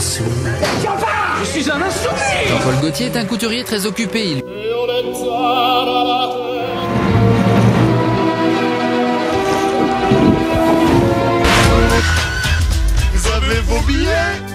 sous. Je suis un insoumis Jean-Paul Gaultier est un couturier très occupé. Il... Vous avez vos billets?